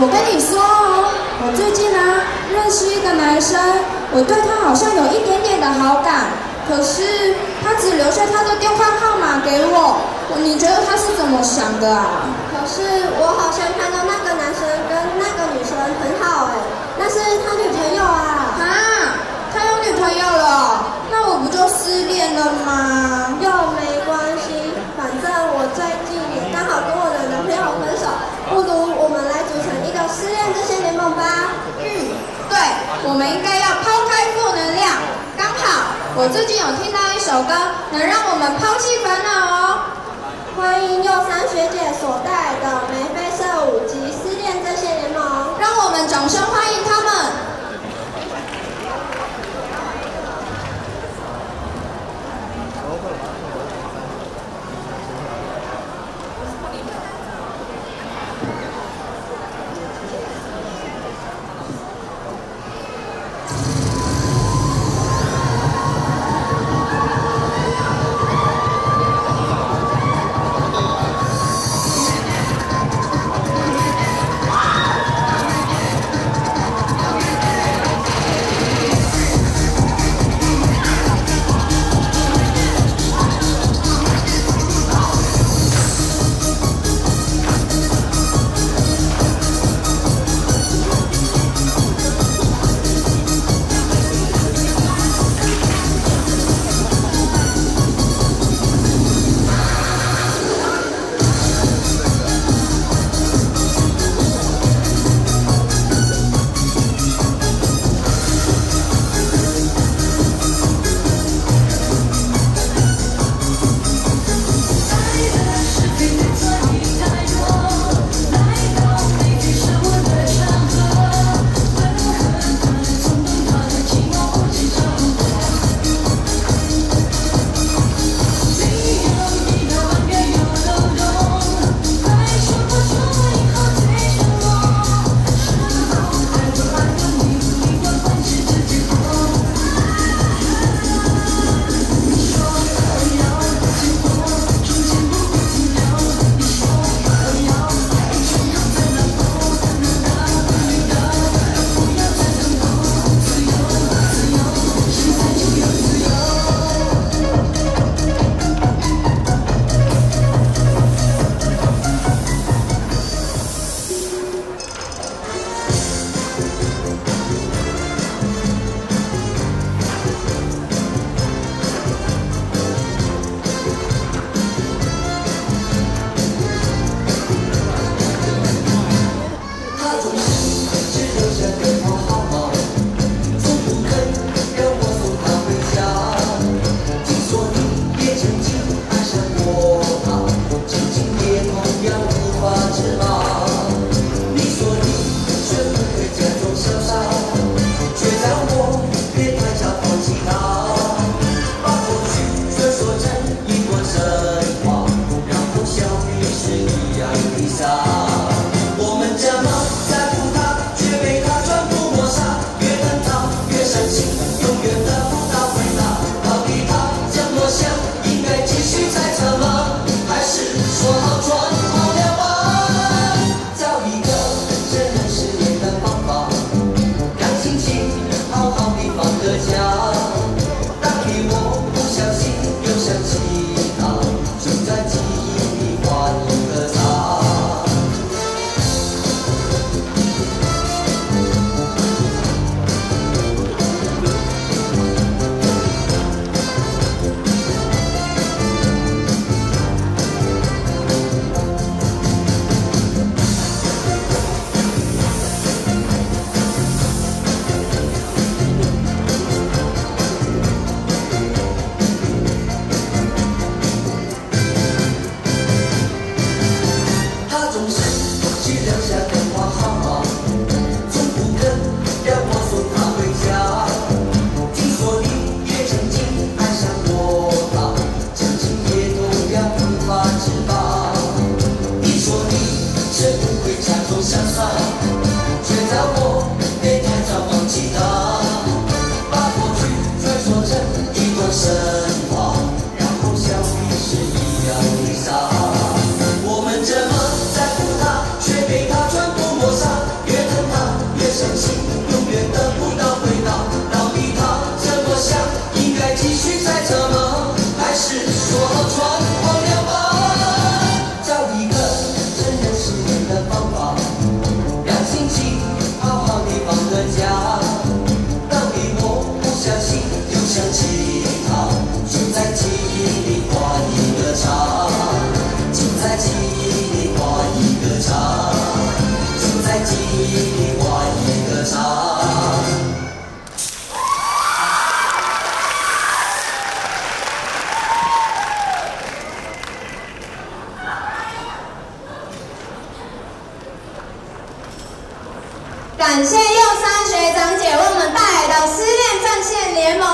我跟你说哦，我最近啊认识一个男生，我对他好像有一点点的好感，可是他只留下他的电话号码给我，你觉得他是怎么想的啊？可是我好像看到那个男生跟那个女生很好哎，那是他女朋友啊。啊，他有女朋友了，那我不就失恋了吗？又没关系，反正我最近也刚好跟我的男朋友分手，不如我们来组成一个失恋这些联盟吧。嗯，对，我们应该要抛开负能量。刚好我最近有听到一首歌，能让我们抛弃烦恼哦。欢迎幼三学姐所带 감사 感谢右三学长姐为我们带来的《失恋战线联盟》。